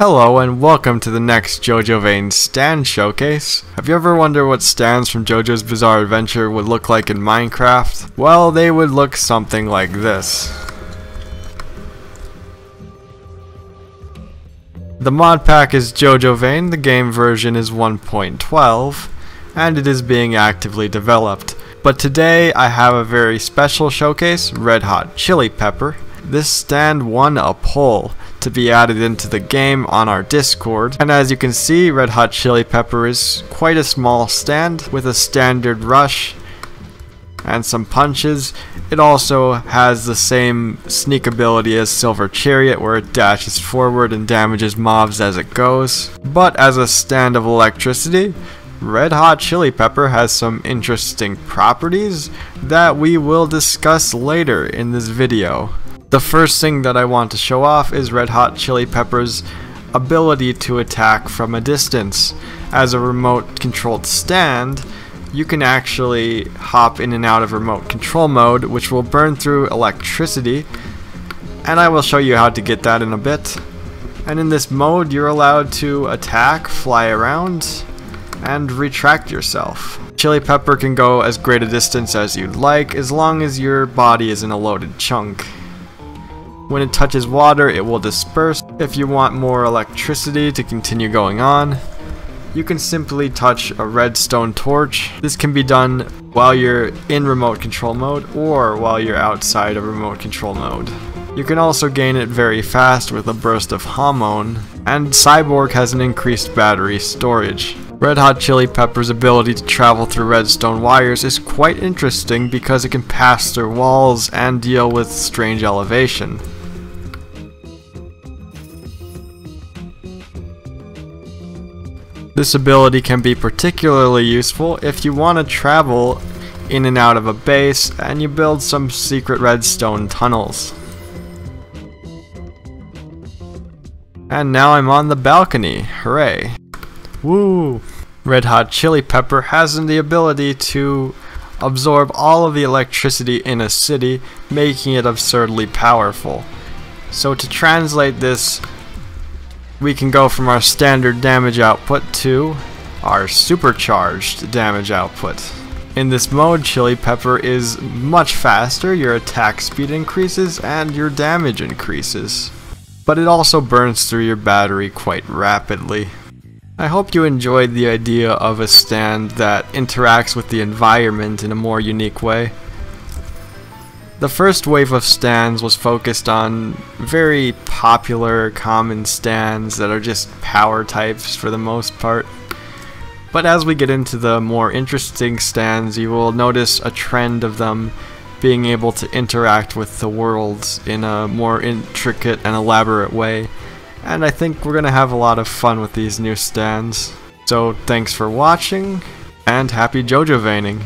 Hello and welcome to the next Jojovein stand showcase. Have you ever wondered what stands from JoJo's Bizarre Adventure would look like in Minecraft? Well, they would look something like this. The mod pack is Jojovein, the game version is 1.12, and it is being actively developed. But today I have a very special showcase, Red Hot Chili Pepper. This stand won a poll to be added into the game on our Discord. And as you can see, Red Hot Chili Pepper is quite a small stand with a standard rush and some punches. It also has the same sneak ability as Silver Chariot where it dashes forward and damages mobs as it goes. But as a stand of electricity, Red Hot Chili Pepper has some interesting properties that we will discuss later in this video. The first thing that I want to show off is Red Hot Chili Pepper's ability to attack from a distance. As a remote controlled stand, you can actually hop in and out of remote control mode, which will burn through electricity, and I will show you how to get that in a bit. And in this mode, you're allowed to attack, fly around, and retract yourself. Chili Pepper can go as great a distance as you'd like, as long as your body is in a loaded chunk. When it touches water, it will disperse. If you want more electricity to continue going on, you can simply touch a redstone torch. This can be done while you're in remote control mode or while you're outside of remote control mode. You can also gain it very fast with a burst of hormone, and Cyborg has an increased battery storage. Red Hot Chili Pepper's ability to travel through redstone wires is quite interesting because it can pass through walls and deal with strange elevation. This ability can be particularly useful if you want to travel in and out of a base and you build some secret redstone tunnels. And now I'm on the balcony, hooray. Woo! Red Hot Chili Pepper has the ability to absorb all of the electricity in a city, making it absurdly powerful. So to translate this we can go from our standard damage output to our supercharged damage output. In this mode, Chili Pepper is much faster, your attack speed increases, and your damage increases. But it also burns through your battery quite rapidly. I hope you enjoyed the idea of a stand that interacts with the environment in a more unique way. The first wave of stands was focused on very popular common stands that are just power types for the most part. But as we get into the more interesting stands, you will notice a trend of them being able to interact with the world in a more intricate and elaborate way. And I think we're going to have a lot of fun with these new stands. So thanks for watching, and happy JoJo Vaning!